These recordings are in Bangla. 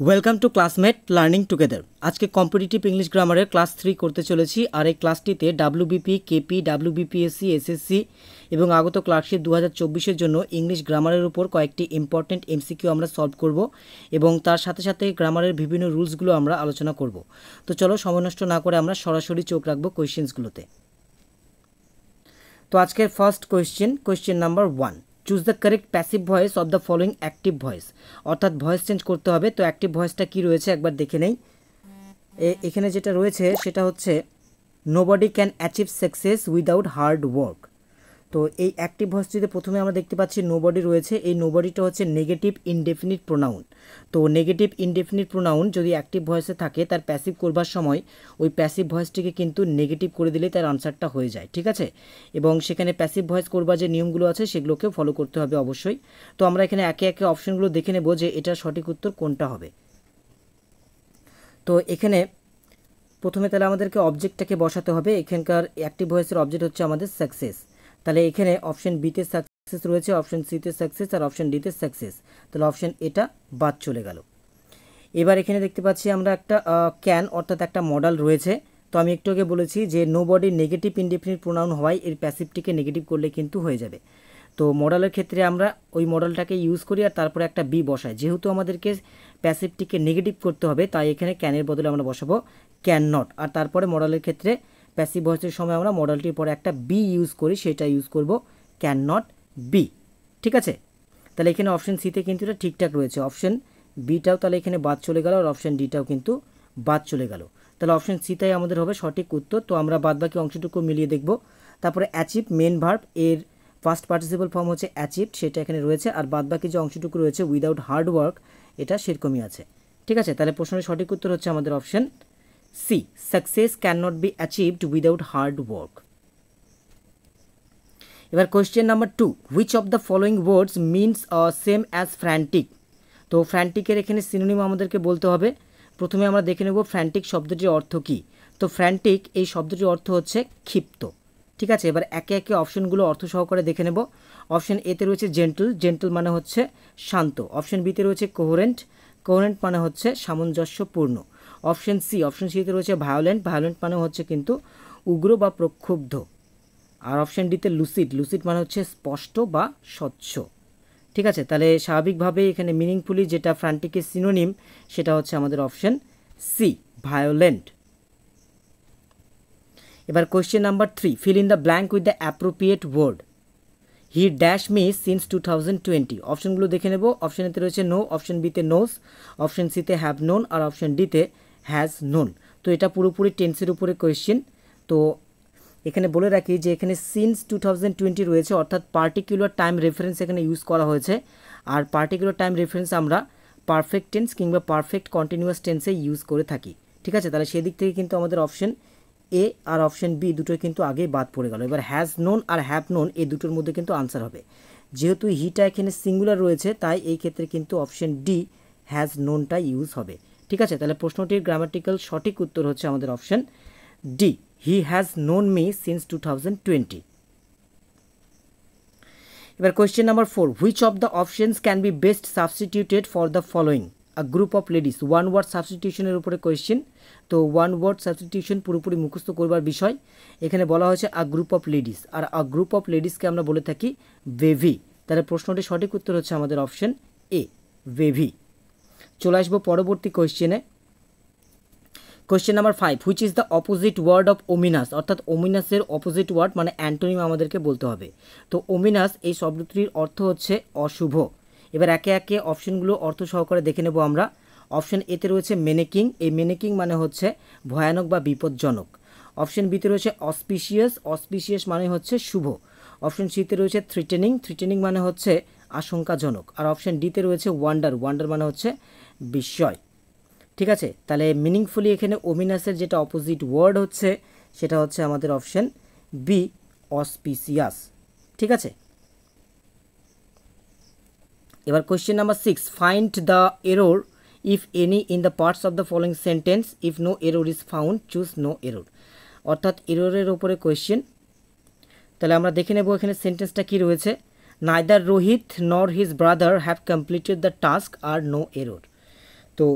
Welcome to Classmate learning together আজকে কম্পিটিটিভ ইংলিশ গ্রামারের ক্লাস থ্রি করতে চলেছি আর এই ক্লাসটিতে ডাব্লিউবিপি কেপি ডাব্লিউবিপিএসসি এসএসসি এবং আগত ক্লার্কশিপ দু হাজার জন্য ইংলিশ গ্রামারের উপর কয়েকটি ইম্পর্টেন্ট এমসিকিউ আমরা সলভ করব এবং তার সাথে সাথে গ্রামারের বিভিন্ন রুলসগুলো আমরা আলোচনা করব। তো চলো সময় নষ্ট না করে আমরা সরাসরি চোখ রাখব কোয়েশ্চেন্সগুলোতে তো আজকের first question question number one choose the correct passive voice of the following active voice অর্থাৎ ভয়েস চেঞ্জ করতে হবে। তো অ্যাক্টিভ ভয়েসটা কি রয়েছে? একবার দেখে নেই। এখানে যেটা রয়েছে, সেটা হচ্ছে nobody can achieve success without hard work তো এই অ্যাক্টিভ ভয়েসটিতে প্রথমে আমরা দেখতে পাচ্ছি নোবডি রয়েছে। এই নোবডিটা হচ্ছে নেগেটিভ ইনডেফিনিট প্রোনাউন তো নেগেটিভ ইনডেফিনিট প্রোনাউন যদি অ্যাক্টিভ ভয়েসে থাকে, তার প্যাসিভ করবার সময় ওই প্যাসিভ ভয়েসটিকে কিন্তু নেগেটিভ করে দিলেই তার আনসারটা হয়ে যায়, ঠিক আছে? এবং সেখানে প্যাসিভ ভয়েস করবার যে নিয়মগুলো আছে সেগুলোকে ফলো করতে হবে অবশ্যই। তো আমরা এখানে একে একে অপশনগুলো দেখে নেব যে এটার সঠিক উত্তর কোনটা হবে। তো এখানে প্রথমে তাহলে আমাদেরকে অবজেক্টটাকে বসাতে হবে। এখানকার অ্যাক্টিভ ভয়েসের অবজেক্ট হচ্ছে আমাদের সাকসেস তাহলে এখানে অপশন বিতে সাকসেস রয়েছে অপশন সিতে সাকসেস আর অপশন ডিতে সাকসেস তাহলে অপশন এটা বাদ চলে গেল। এবার এখানে দেখতে পাচ্ছি আমরা একটা ক্যান অর্থাৎ একটা মডেল রয়েছে। তো আমি একটু আগে বলেছি যে nobody negative indefinite pronoun হওয়ায় এর প্যাসিভটিকে নেগেটিভ করলে কিন্তু হয়ে যাবে। তো মডেলের ক্ষেত্রে আমরা ওই মডেলটাকে ইউজ করি আর তারপরে একটা বি বসাই। যেহেতু আমাদেরকে প্যাসিভটিকে নেগেটিভ করতে হবে, তাই এখানে ক্যানের বদলে আমরা বসাবো ক্যান নট আর তারপরে মডেলের ক্ষেত্রে প্যাসিভ ভয়েসের সময় আমরা মডেলটির পরে একটা বি ইউজ করি, সেটা ইউজ করব ক্যান নট বি ঠিক আছে? তাহলে এখানে অপশন সিতে কিন্তু এটা ঠিকঠাক রয়েছে। অপশন বিটাও তাহলে এখানে বাদ চলে গেল, আর অপশন ডিটাও কিন্তু বাদ চলে গেল। তাহলে অপশন সিটাই আমাদের হবে সঠিক উত্তর। তো আমরা বাদবাকি অংশটুকু মিলিয়ে দেখব। তারপরে অ্যাচিভ মেন ভার্ব এর ফার্স্ট পার্টিসিপাল ফর্ম হচ্ছে অ্যাচিভ সেটা এখানে রয়েছে। আর বাদবাকি যে অংশটুকু রয়েছে উইদাউট হার্ড ওয়ার্ক এটা সেরকমই আছে। ঠিক আছে? তাহলে প্রশ্নের সঠিক উত্তর হচ্ছে আমাদের option success can not be achieved without hard work এবার question number two which of the following words means same as frantic তো ফ্র্যান্টিকের এখানে সিনোনিম আমাদেরকে বলতে হবে। প্রথমে আমরা দেখে নেব ফ্র্যান্টিক শব্দটির অর্থ কী। তো ফ্র্যান্টিক এই শব্দটির অর্থ হচ্ছে ক্ষিপ্ত। ঠিক আছে? এবার একে একে অপশনগুলো অর্থ সহকারে দেখে নেব। অপশন এতে রয়েছে জেন্টল জেন্টল মানে হচ্ছে শান্ত। অপশন বিতে রয়েছে কোহরেন্ট কোহরেন্ট মানে হচ্ছে সামঞ্জস্যপূর্ণ। অপশন সি, অপশন সিতে রয়েছে ভায়োলেন্ট ভায়োলেন্ট মানে হচ্ছে কিন্তু উগ্র বা প্রক্ষুব্ধ। আর অপশন ডিতে লুসিড লুসিড মানে হচ্ছে স্পষ্ট বা স্বচ্ছ। ঠিক আছে, তাহলে স্বাভাবিকভাবে এখানে মিনিংফুলি যেটা ফ্রান্টিকের সিনোনিম সেটা হচ্ছে আমাদের অপশন সি ভায়োলেন্ট এবার question number three fill in the blank with the appropriate word he dash me since two thousand twenty অপশনগুলো দেখে নেব, অপশন এতে রয়েছে নো অপশন বিতে নোস অপশন সিতে হ্যাভ নোন আর অপশন ডিতে হ্যাজ নোন তো এটা পুরোপুরি টেন্সের উপরে কোয়েশ্চেন তো এখানে বলে রাখি যে এখানে সিন্স টু থাউজেন্ড টোয়েন্টি রয়েছে, অর্থাৎ পার্টিকুলার টাইম রেফারেন্স এখানে ইউজ করা হয়েছে। আর পার্টিকুলার টাইম রেফারেন্স আমরা পারফেক্ট টেন্স কিংবা পারফেক্ট কন্টিনিউয়াস টেন্সে ইউজ করে থাকি। ঠিক আছে? তাহলে সেদিক থেকে কিন্তু আমাদের অপশন এ আর অপশন বি দুটোই কিন্তু আগেই বাদ পড়ে গেল। এবার হ্যাজ নোন আর হ্যাভ নোন এই দুটোর মধ্যে কিন্তু আনসার হবে। যেহেতু হিটা এখানে সিঙ্গুলার রয়েছে, তাই এই ক্ষেত্রে কিন্তু অপশন ডি হ্যাজ নোনটা ইউজ হবে। ঠিক আছে, তাহলে প্রশ্নটির গ্রামাটিক্যাল সঠিক উত্তর হচ্ছে আমাদের option D he has known me since two thousand twenty এবার question number four which of the options can be best substituted for the following a group of ladies one word সাবস্টিটিউশনের উপরে কোয়েশ্চেন তো ওয়ান ওয়ার্ড সাবস্টিটিউশন পুরোপুরি মুখস্থ করবার বিষয়। এখানে বলা হয়েছে আ গ্রুপ অফ লেডিস আর আ গ্রুপ অফ লেডিসকে আমরা বলে থাকি ভেভি তাহলে প্রশ্নটির সঠিক উত্তর হচ্ছে আমাদের অপশন এ ভেভি চলে আসব পরবর্তী কোয়েশ্চেনে question number five which is the opposite word of ominous অর্থাৎ ওমিনাসের অপোজিট ওয়ার্ড মানে অ্যান্টোনিম আমাদেরকে বলতে হবে। তো ওমিনাস এই শব্দটির অর্থ হচ্ছে অশুভ। এবার একে একে অপশনগুলো অর্থ সহকারে দেখে নেব আমরা। অপশন এতে রয়েছে মেনেকিং এই মেনেকিং মানে হচ্ছে ভয়ানক বা বিপজ্জনক। অপশন বিতে রয়েছে অসপিসিয়াস অসপিসিয়াস মানে হচ্ছে শুভ। অপশন সিতে রয়েছে থ্রিটেনিং থ্রিটেনিং মানে হচ্ছে আশঙ্কাজনক। আর অপশান ডিতে রয়েছে ওয়ান্ডার ওয়ান্ডার মানে হচ্ছে বিস্ময়। ঠিক আছে? তাহলে মিনিংফুলি এখানে ওমিনাসের যেটা অপোজিট ওয়ার্ড হচ্ছে, সেটা হচ্ছে আমাদের অপশান বি অসপিসিয়াস ঠিক আছে? এবার question number six find the error if any in the parts of the following sentence if no error is found choose no error অর্থাৎ এরোরের ওপরে কোয়েশ্চেন তাহলে আমরা দেখে নেব এখানে সেন্টেন্সটা কি রয়েছে। Neither Rohit nor his brother have completed the task R no error তো,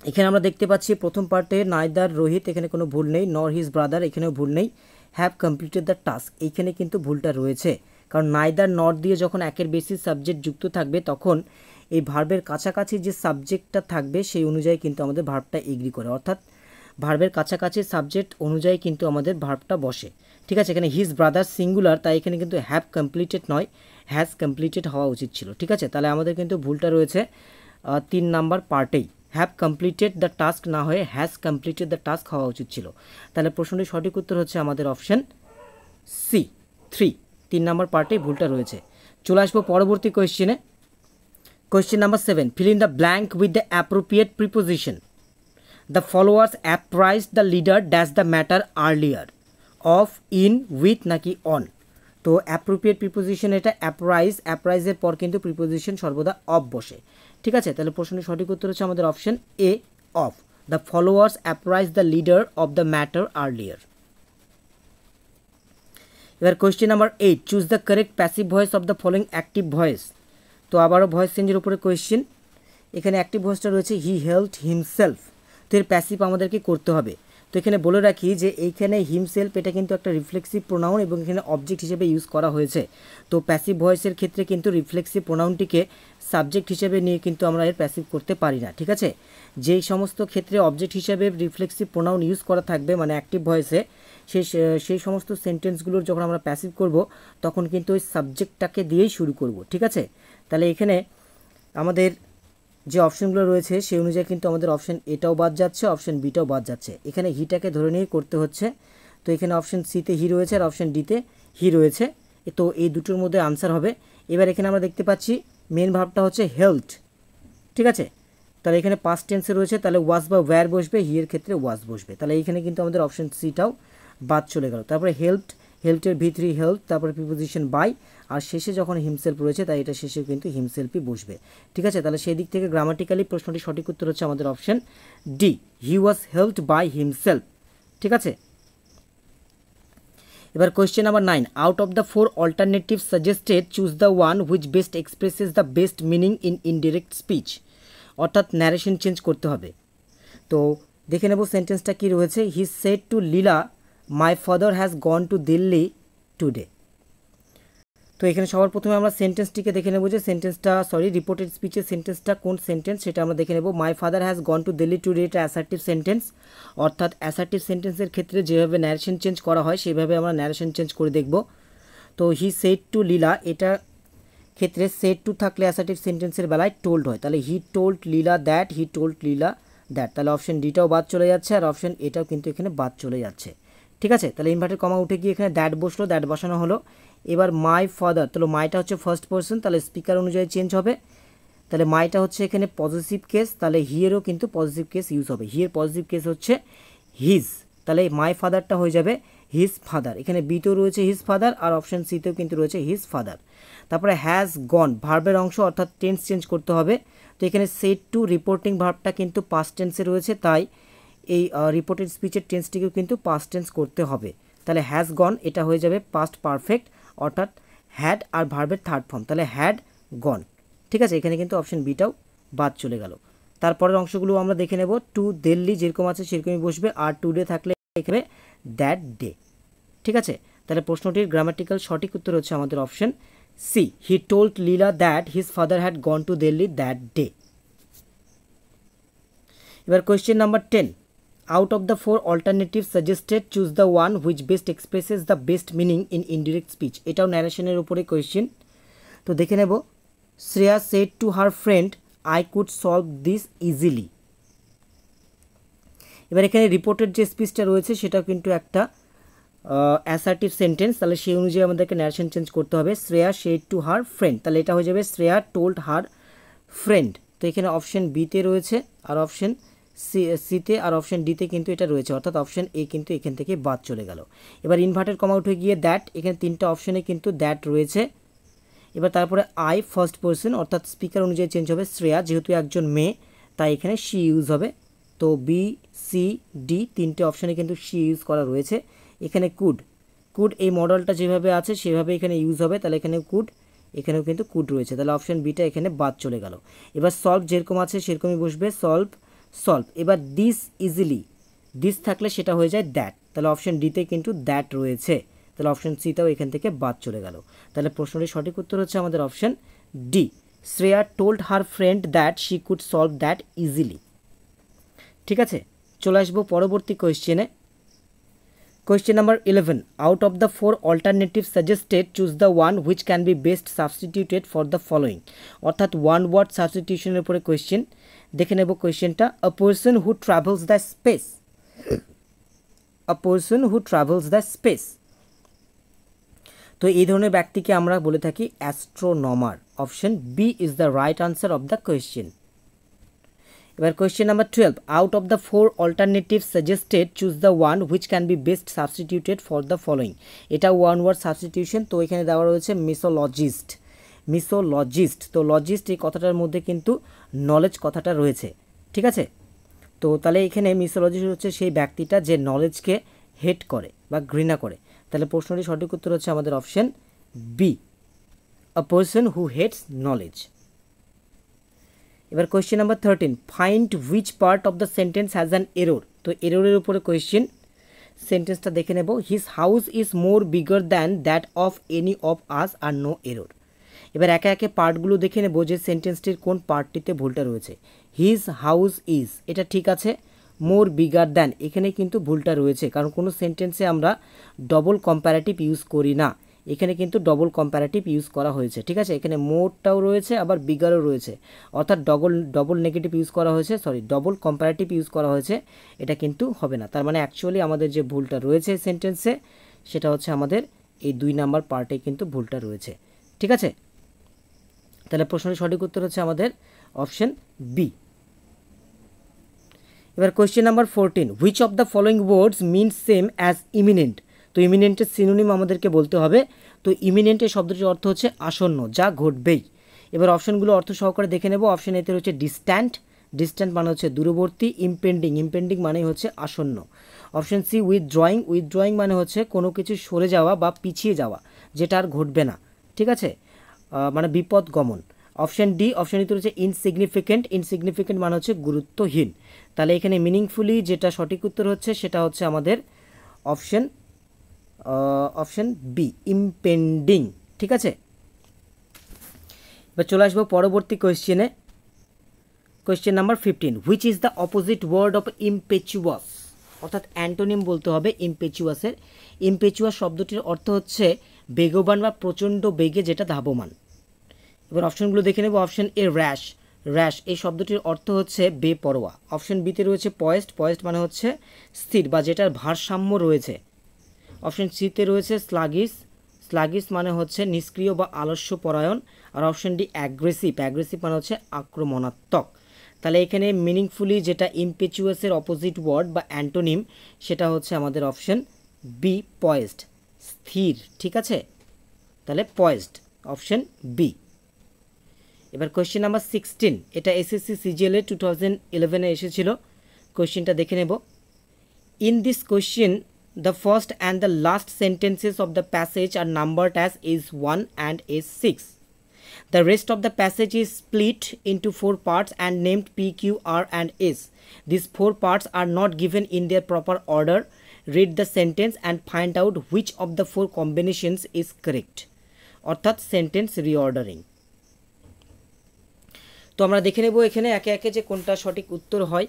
এখানে আমরা দেখতে পাচ্ছি প্রথম পার্টে নাইদার রোহিত এখানে কোনো ভুল নেই নর হিজ ব্রাদার এখানেও ভুল নেই হ্যাভ কমপ্লিটেড দ্য টাস্ক এইখানে কিন্তু ভুলটা রয়েছে। কারণ নাইদার নর দিয়ে যখন একের বেশি সাবজেক্ট যুক্ত থাকবে, তখন এই ভার্বের কাছাকাছি যে সাবজেক্টটা থাকবে, সেই অনুযায়ী কিন্তু আমাদের ভার্বটা এগ্রি করে। অর্থাৎ ভার্বের কাছাকাছি সাবজেক্ট অনুযায়ী কিন্তু আমাদের ভার্বটা বসে। ঠিক আছে, এখানে হিজ ব্রাদার সিঙ্গুলার তাই এখানে কিন্তু হ্যাভ কমপ্লিটেড নয় হ্যাজ কমপ্লিটেড হওয়া উচিত ছিল। ঠিক আছে, তাহলে আমাদের কিন্তু ভুলটা রয়েছে তিন নাম্বার পার্টেই হ্যাভ কমপ্লিটেড দ্য টাস্ক না হয়ে হ্যাজ কমপ্লিটেড দ্য টাস্ক হওয়া উচিত ছিল। তাহলে প্রশ্নটির সঠিক উত্তর হচ্ছে আমাদের অপশন সি থ্রি তিন নাম্বার পার্টেই ভুলটা রয়েছে। চলে আসব পরবর্তী কোয়েশ্চেনে question number seven fill in the blank with the appropriate preposition the followers apprise the leader dash the matter earlier of in with নাকি অন তো অ্যাপ্রোপ্রিয়েট প্রিপোজিশন এটা অ্যাপ্রাইজ অ্যাপ্রাইজের পর কিন্তু প্রিপোজিশন সর্বদা অফ বসে। ঠিক আছে? তাহলে প্রশ্নের সঠিক উত্তর হচ্ছে আমাদের option A of the followers appraise the leader of the matter earlier এবার question number eight choose the correct passive voice of the following active voice তো আবারও ভয়েস চেঞ্জের উপরে কোয়েশ্চেন এখানে অ্যাক্টিভ ভয়েসটা রয়েছে হি হেল্প হিমসেলফ এর প্যাসিভ আমাদেরকে করতে হবে। তো এখানে বলে রাখি যে এইখানে হিমসেলফ এটা কিন্তু একটা রিফ্লেক্সিভ প্রোনাউন এবং এখানে অবজেক্ট হিসেবে ইউজ করা হয়েছে। তো প্যাসিভ ভয়েসের ক্ষেত্রে কিন্তু রিফ্লেক্সিভ প্রোনাউনটিকে সাবজেক্ট হিসেবে নিয়ে কিন্তু আমরা এর প্যাসিভ করতে পারি না, ঠিক আছে? যেই সমস্ত ক্ষেত্রে অবজেক্ট হিসেবে রিফ্লেক্সিভ প্রোনাউন ইউজ করা থাকবে মানে অ্যাক্টিভ ভয়েসে সেই সেই সমস্ত সেন্টেন্সগুলোর যখন আমরা প্যাসিভ করব, তখন কিন্তু ওই সাবজেক্টটাকে দিয়েই শুরু করব, ঠিক আছে? তাহলে এখানে আমাদের যে অপশনগুলো রয়েছে, সেই অনুযায়ী কিন্তু আমাদের অপশন এটাও বাদ যাচ্ছে, অপশন বিটাও বাদ যাচ্ছে। এখানে হিটাকে ধরে নিয়ে করতে হচ্ছে। তো এখানে অপশন সিতে হি রয়েছে আর অপশন ডিতে হি রয়েছে। তো এই দুটোর মধ্যে আনসার হবে। এবার এখানে আমরা দেখতে পাচ্ছি মেন ভাবটা হচ্ছে হেলথ ঠিক আছে? তাহলে এখানে পাস্ট টেন্সে রয়েছে, তাহলে ওয়াজ বা ওয়্যার বসবে হিয়ের ক্ষেত্রে ওয়াজ বসবে। তাহলে এইখানে কিন্তু আমাদের অপশন সিটাও বাদ চলে গেল। তারপরে হেল্প হেল্পের থ্রি হেল্প তারপরে প্রিপোজিশন বাই আর শেষে যখন হিমসেলফ রয়েছে, তাই এটা শেষে কিন্তু হিমসেলফই বসবে। ঠিক আছে? তাহলে সেই দিক থেকে গ্রামাটিক্যালি প্রশ্নটি সঠিক উত্তর হচ্ছে আমাদের option D he was helped by himself ঠিক আছে? এবার question number nine out of the four alternative suggested choose the one which best expresses the best meaning in indirect speech অর্থাৎ ন্যারেশন চেঞ্জ করতে হবে। তো দেখে নেব সেন্টেন্সটা কী রয়েছে। He said to Leela my father has gone to Delhi today তো এখানে সবার প্রথমে আমরা সেন্টেন্সটিকে দেখে নেব যে সেন্টেন্সটা সরি রিপোর্টেড স্পিচের সেন্টেন্সটা কোন সেন্টেন্স সেটা আমরা দেখে নেব। My father has gone to Delhi today এটা অ্যাসার্টিভ সেন্টেন্স অর্থাৎ অ্যাসার্টিভ সেন্টেন্সের ক্ষেত্রে যেভাবে ন্যারেশন চেঞ্জ করা হয়, সেভাবে আমরা ন্যারেশন চেঞ্জ করে দেখব। তো হি সেট টু লীলা এটা ক্ষেত্রে সেট টু থাকলে অ্যাসার্টিভ সেন্টেন্সের বেলায় টোল্ড হয়। তাহলে he told Leela that he told Leela that তাহলে অপশন ডিটাও বাদ চলে যাচ্ছে আর অপশন এটাও কিন্তু এখানে বাদ চলে যাচ্ছে। ঠিক আছে? তাহলে ইনভার্টের কমা উঠে গিয়ে এখানে দ্যাট বসল দ্যাট বসানো হলো। এবার মাই ফাদার তাহলে মাইটা হচ্ছে ফার্স্ট পার্সন তাহলে স্পিকার অনুযায়ী চেঞ্জ হবে। তাহলে মাইটা হচ্ছে এখানে পজিটিভ কেস তাহলে হিয়েরও কিন্তু পজিটিভ কেস ইউজ হবে। হিয়ের পজিটিভ কেস হচ্ছে হিজ তাহলে মাই ফাদারটা হয়ে যাবে হিজ ফাদার এখানে বিতেও রয়েছে হিজ ফাদার আর অপশন সিতেও কিন্তু রয়েছে হিজ ফাদার তারপরে হ্যাজ গন ভার্বের অংশ অর্থাৎ টেন্স চেঞ্জ করতে হবে। তো এখানে সেট টু রিপোর্টিং ভার্বটা কিন্তু পাস্ট টেন্সে রয়েছে, তাই এই রিপোর্টেড স্পিচের টেন্সটিকেও কিন্তু পাস্ট টেন্স করতে হবে। তাহলে হ্যাজ গন এটা হয়ে যাবে পাস্ট পারফেক্ট অর্থাৎ হ্যাড আর ভার্বের থার্ড ফর্ম তাহলে হ্যাড গন ঠিক আছে, এখানে কিন্তু অপশন বিটাও বাদ চলে গেল। তারপরের অংশগুলো আমরা দেখে নেব। টু দিল্লি যেরকম আছে সেরকমই বসবে। আর টু ডে থাকলে এখানে দ্যাট ডে ঠিক আছে? তাহলে প্রশ্নটির গ্রামাটিক্যাল সঠিক উত্তর হচ্ছে আমাদের option C he told Leela that his father had gone to Delhi that day এবার question number ten out of the four alternatives suggested, choose the one which best expresses the best meaning in indirect speech. এটাও ন্যারেশনের উপরে কোয়েশ্চেন তো দেখে নেব। Shreya said to her friend I could solve this easily এবার এখানে রিপোর্টেড যে স্পিচটা রয়েছে সেটা কিন্তু একটা অ্যাসার্টিভ সেন্টেন্স তাহলে সেই অনুযায়ী আমাদেরকে ন্যারেশন চেঞ্জ করতে হবে। Shreya said to her friend তাহলে এটা হয়ে যাবে, শ্রেয়া টোল্ড হার ফ্রেন্ড তো এখানে অপশন বিতে রয়েছে, আর অপশন সিতে আর অপশন ডিতে কিন্তু এটা রয়েছে। অর্থাৎ অপশন এ কিন্তু এখান থেকে বাদ চলে গেল। এবার ইনভার্টেড কমা উঠে গিয়ে দ্যাট এখানে তিনটা অপশনে কিন্তু দ্যাট রয়েছে। এবার তারপরে আই ফার্স্ট পার্সন অর্থাৎ স্পিকার অনুযায়ী চেঞ্জ হবে শ্রেয়া, যেহেতু একজন মেয়ে, তাই এখানে সি ইউজ হবে। তো বি সি ডি তিনটে অপশনে কিন্তু শি ইউজ করা রয়েছে। এখানে কুড কুড এই মডেলটা যেভাবে আছে, সেভাবে এখানে ইউজ হবে। তাহলে এখানে কুড এখানেও কিন্তু কুড রয়েছে। তাহলে অপশন বিটা এখানে বাদ চলে গেল। এবার সলভ যেরকম আছে, সেরকমই বসবে। সলভ সলভ এবার দিস ইজিলি দিস থাকলে সেটা হয়ে যায় দ্যাট তাহলে অপশন ডিতে কিন্তু দ্যাট রয়েছে। তাহলে অপশন সিটাও এখান থেকে বাদ চলে গেল। তাহলে প্রশ্নটির সঠিক উত্তর হচ্ছে আমাদের option D Shreya told her friend that she could solve that easily ঠিক আছে? চলে আসব পরবর্তী কোয়েশ্চেনে question number eleven out of the four alternative suggested choose the one which can be best substituted for the following অর্থাৎ ওয়ান ওয়ার্ড সাবস্টিটিউশনের উপরে কোয়েশ্চেন দেখে নেব কোয়েশ্চেনটা। A person who travels the space a person who travels the space তো এই ধরনের ব্যক্তিকে আমরা বলে থাকি astronomer option B is the right answer of the question এবার question number twelve out of the four alternative suggested choose the one which can be best substituted for the following এটা ওয়ান ওয়ার্ড সাবস্টিটিউশন তো এখানে দেওয়া রয়েছে মিসোলজিস্ট মিসোলজিস্ট তো লজিস্ট এই কথাটার মধ্যে কিন্তু নলেজ কথাটা রয়েছে, ঠিক আছে? তো তাহলে এখানে মিসোলজিস্ট হচ্ছে সেই ব্যক্তিটা যে নলেজকে হেট করে বা ঘৃণা করে। তাহলে প্রশ্নটি সঠিক উত্তর হচ্ছে আমাদের option B a person who hates knowledge এবার question number thirteen find which part of the sentence has an error তো এরোরের উপরে কোয়েশ্চেন সেন্টেন্সটা দেখে নেব। His house is more bigger than that of any of us R no error এবার একে একে পার্টগুলো দেখে নেব যে সেন্টেন্সটির কোন পার্টটিতে ভুলটা রয়েছে। হিজ হাউস ইজ এটা ঠিক আছে মোর বিগার দ্যান এখানে কিন্তু ভুলটা রয়েছে, কারণ কোনো সেন্টেন্সে আমরা ডবল কম্প্যারেটিভ ইউজ করি না। এখানে কিন্তু ডবল কম্প্যারেটিভ ইউজ করা হয়েছে, ঠিক আছে? এখানে মোরটাও রয়েছে, আবার বিগারও রয়েছে। অর্থাৎ ডবল ডবল নেগেটিভ ইউজ করা হয়েছে সরি ডবল কম্প্যারেটিভ ইউজ করা হয়েছে, এটা কিন্তু হবে না। তার মানে অ্যাকচুয়ালি আমাদের যে ভুলটা রয়েছে সেন্টেন্সে সেটা হচ্ছে আমাদের এই দুই নাম্বার পার্টে কিন্তু ভুলটা রয়েছে, ঠিক আছে? তাহলে প্রশ্নের সঠিক উত্তর হচ্ছে আমাদের অপশন বি এবার question number fourteen which of the following words means same as imminent তো ইমিনেন্টের সিনোনিম আমাদেরকে বলতে হবে। তো ইমিনেন্টের শব্দটির অর্থ হচ্ছে আসন্ন, যা ঘটবেই। এবার অপশনগুলো অর্থ সহকারে দেখে নেব। অপশন এতে হচ্ছে ডিস্ট্যান্ট ডিস্ট্যান্ট মানে হচ্ছে দূরবর্তী ইম্পেন্ডিং ইম্পেন্ডিং মানে হচ্ছে আসন্ন। Option C withdrawing withdrawing মানে হচ্ছে কোনো কিছু সরে যাওয়া বা পিছিয়ে যাওয়া, যেটা আর ঘটবে না। ঠিক আছে? মানে বিপদ গমন। অপশান ডি অপশন ইতে হচ্ছে ইনসিগনিফিকেন্ট ইনসিগনিফিকেন্ট মানে হচ্ছে গুরুত্বহীন। তাহলে এখানে মিনিংফুলি যেটা সঠিক উত্তর হচ্ছে, সেটা হচ্ছে আমাদের অপশন অপশান বি ইম্পেন্ডিং ঠিক আছে? এবার চলে আসব পরবর্তী কোয়েশ্চেনে question number fifteen which is the opposite word of impetuous অর্থাৎ অ্যান্টোনিম বলতে হবে ইম্পেচুয়াসের ইম্পেচুয়াস শব্দটির অর্থ হচ্ছে বেগবান বা প্রচণ্ড বেগে যেটা ধাবমান। এবার অপশনগুলো দেখে নেব। অপশন এ র্যাশ র্যাশ এই শব্দটির অর্থ হচ্ছে বেপরোয়া। অপশন বিতে রয়েছে পয়েস্ট পয়েস্ট মানে হচ্ছে স্থির বা যেটার ভারসাম্য রয়েছে। অপশন সিতে রয়েছে স্লাগিস স্লাগিস মানে হচ্ছে নিষ্ক্রিয় বা আলস্য পরায়ণ আর অপশন ডি অ্যাগ্রেসিভ অ্যাগ্রেসিভ মানে হচ্ছে আক্রমণাত্মক। তাহলে এখানে মিনিংফুলি যেটা ইম্পেচুয়াসের অপোজিট ওয়ার্ড বা অ্যান্টোনিম সেটা হচ্ছে আমাদের অপশন বি পয়েস্ট স্থির, ঠিক আছে? তাহলে পয়েস্ট অপশন বি এবার কোয়েশ্চেন নাম্বার সিক্সটিন এটা এসএসসি সিজিএলএ টু থাউজেন্ড ইলেভেনে এসেছিল। কোয়েশ্চেনটা দেখে নেব। In this question the first and the last sentences of the passage are number as is one and S six the rest of the passage is split into four parts and named P Q R and S this four parts are not given in their proper order read the sentence and find out which of the four combinations is correct অর্থাৎ সেন্টেন্স রিঅর্ডারিং আমরা দেখে নেব এখানে একে একে যে কোনটা সঠিক উত্তর হয়।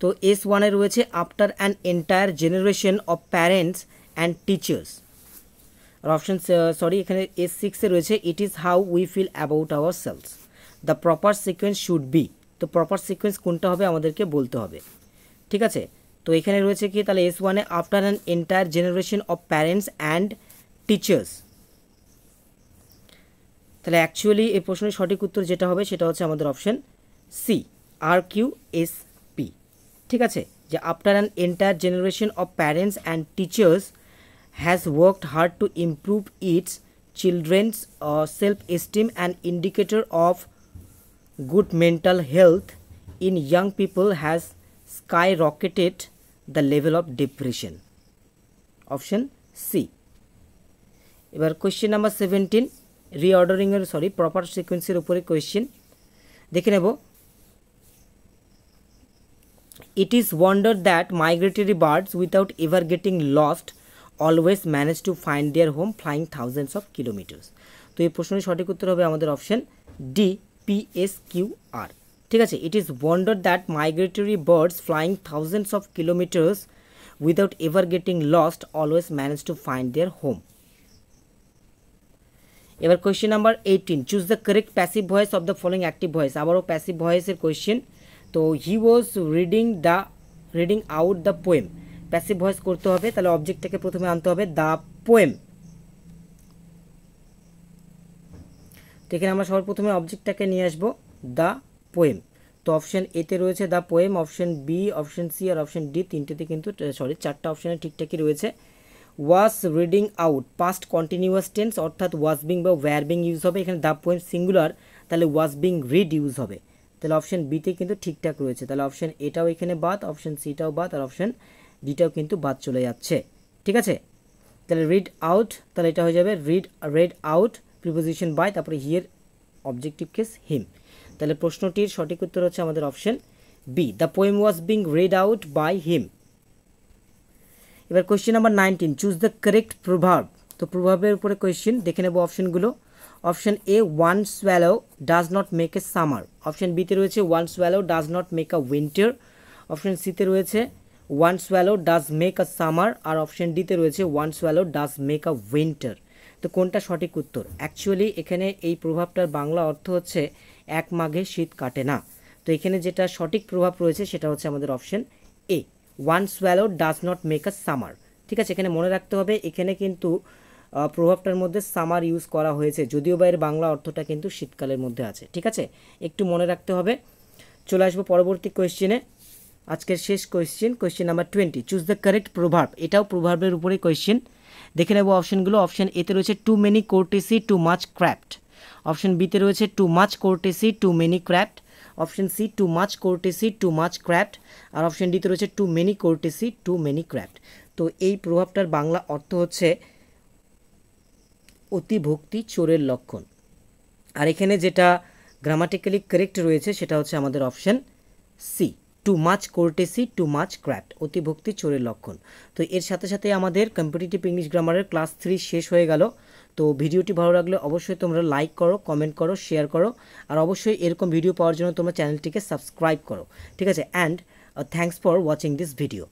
তো এস ওয়ানে রয়েছে after an entire generation of parents and teachers R option sorry এখানে এস সিক্সে রয়েছে it is how we feel about our selves the proper sequence should be তো প্রপার সিকোয়েন্স কোনটা হবে আমাদেরকে বলতে হবে। ঠিক আছে? তো এখানে রয়েছে কি, তাহলে এস ওয়ানে after an entire generation of parents and teachers তাহলে অ্যাকচুয়ালি এই প্রশ্নের সঠিক উত্তর যেটা হবে সেটা হচ্ছে আমাদের option C R Q S P ঠিক আছে? যে after an entire generation of parents and teachers has worked hard to improve its children's self esteem and indicator of good mental health in young people has sky rocketed the level of depression option C এবার কোয়েশ্চেন নাম্বার সেভেন্টিন রিঅর্ডারিংয়ের সরি প্রপার সিকোয়েন্সের উপরে কোয়েশ্চেন দেখে নেব। It is wonder that migratory birds without ever getting lost always manage to find their home flying thousands of kilometres তো এই প্রশ্নের সঠিক উত্তর হবে আমাদের option D P S Q R ঠিক আছে? It is wonder that migratory birds flying thousands of kilometres without ever getting lost always manage to find their home এবার question number eighteen choose the correct passive voice of the following active voice আবারও প্যাসিভ ভয়েসের কোয়েশ্চেন তো he was reading the reading out the poem passive voice করতে হবে, তাহলে অবজেক্টটাকে প্রথমে আনতে হবে দ্য পোয়েম তো এখানে আমরা সবার প্রথমে অবজেক্টটাকে নিয়ে আসব দ্য পোয়েম তো অপশন এতে রয়েছে the poem option B option C R option D তিনটেতে কিন্তু সরি চারটা অপশানে ঠিকঠাকই রয়েছে। Was reading out past continuous tense অর্থাৎ ওয়াজ বিং বা ওয়্যার বিং ইউজ হবে। এখানে দ্য পোয়েম সিঙ্গুলার তাহলে ওয়াজ বিং রিড ইউজ হবে। তাহলে অপশন বিতে কিন্তু ঠিকঠাক রয়েছে। তাহলে অপশান এটাও এখানে বাদ অপশন সিটাও বাদ, আর অপশন ডিটাও কিন্তু বাদ চলে যাচ্ছে। ঠিক আছে? তাহলে রিড আউট তাহলে এটা হয়ে যাবে read read out preposition by তারপরে হিয়ের অবজেক্টিভ কেস হিম তাহলে প্রশ্নটির সঠিক উত্তর হচ্ছে আমাদের option B the poem was being read out by him এবার question number nineteen choose the correct প্রভাব। তো প্রভাবের উপরে কোয়েশ্চেন দেখে নেব অপশনগুলো option A one swallow does not make a summer option বিতে রয়েছে one swallow does not make a winter option সিতে রয়েছে one swallow does make a summer R option ডিতে রয়েছে one swallow does make a winter তো কোনটা সঠিক উত্তর? অ্যাকচুয়ালি এখানে এই প্রভাবটার বাংলা অর্থ হচ্ছে, এক মাঘে শীত কাটে না। তো এখানে যেটা সঠিক প্রভাব রয়েছে, সেটা হচ্ছে আমাদের option A one swallow does not make a summer ঠিক আছে, এখানে মনে রাখতে হবে, এখানে কিন্তু প্রভাবটার মধ্যে সামার ইউজ করা হয়েছে, যদিও বা এর বাংলা অর্থটা কিন্তু শীতকালের মধ্যে আছে, ঠিক আছে? একটু মনে রাখতে হবে। চলে আসব পরবর্তী কোয়েশ্চেনে আজকের শেষ question question number twenty choose the correct প্রভাব। এটাও প্রভাবের উপরেই কোয়েশ্চেন দেখে নেব অপশনগুলো অপশন এতে রয়েছে too many courtesy too much craft option বিতে রয়েছে too much courtesy too many craft option C too much courtesy too much craft আর অপশন ডিতে রয়েছে too many courtesy too many craft তো এই প্রভাবটার বাংলা অর্থ হচ্ছে অতিভক্তি চোরের লক্ষণ। আর এখানে যেটা গ্রামাটিক্যালি কারেক্ট রয়েছে, সেটা হচ্ছে আমাদের option C too much courtesy too much craft অতিভক্তি চোরের লক্ষণ। তো এর সাথে সাথে আমাদের কম্পিটিটিভ ইংলিশ গ্রামারের ক্লাস থ্রি শেষ হয়ে গেল। তো ভিডিওটি ভালো লাগলে অবশ্যই তোমরা লাইক করো কমেন্ট করো শেয়ার করো, আর অবশ্যই এরকম ভিডিও পাওয়ার জন্য তোমরা চ্যানেলটিকে সাবস্ক্রাইব করো। ঠিক আছে? And thanks for watching this video